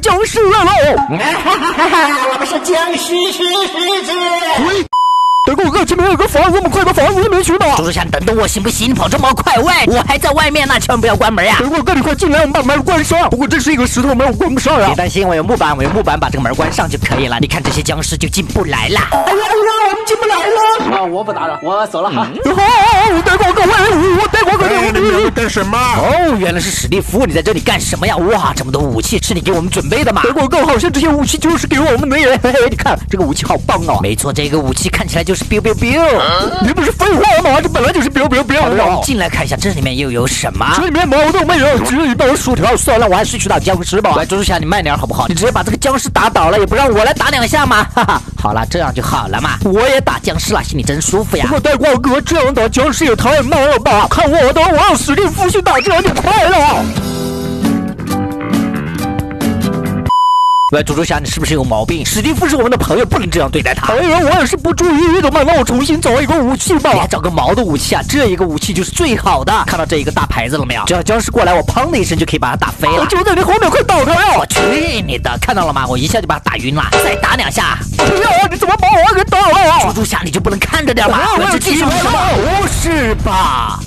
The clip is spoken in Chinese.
僵尸来了！我们是僵尸狮子。德国哥，前面有个房子，我们快到房子里面去吧！猪猪侠，等等我行不行？你跑这么快，喂，我还在外面呢，千万不要关门呀！德国哥，你快进来，我们把门关上。不过这是一个石头门，我关不上呀。别担心，我有木板，我有木板，把这个门关上就可以了。你看这些僵尸就进不来了。哎呀哎呀，我们进不来了！啊，我不打扰，我走了哈。好，德国哥，喂，我德国哥，你们要干什么？哦，原来是史蒂夫，你在这里干什么呀？哇，这么多武器是你给我们准备的吗？德国哥，好像这些武器就是给我们的耶。嘿嘿，你看这个武器好棒哦。没错，这个武器看起来就是 biu biu biu。你不是废话吗？这本来就是 biu biu biu 让我们进来看一下，这里面又有什么？这里面毛都没有，只有一包薯条。算了，我还是去打僵尸吧。来，猪猪侠，你慢点好不好？你直接把这个僵尸打倒了，也不让我来打两下吗？哈哈，好了，这样就好了嘛。我也打僵尸了，心里真舒服呀。不过带光哥这样打僵尸也太慢了吧？看我的，我要史蒂夫去打僵尸，快了。喂，猪猪侠，你是不是有毛病？史蒂夫是我们的朋友，不能这样对待他。哎呀，我也是不注意的嘛。那我重新找一个武器吧。找个毛的武器啊？这一个武器就是最好的。看到这一个大牌子了没有？只要僵尸过来，我砰的一声就可以把它打飞了。我就在你后面，快倒开呀！我去你的！看到了吗？我一下就把他打晕了。再打两下。哎呀，你怎么把我给打了？猪猪侠，你就不能看着点吗？我要这技术了，不是吧？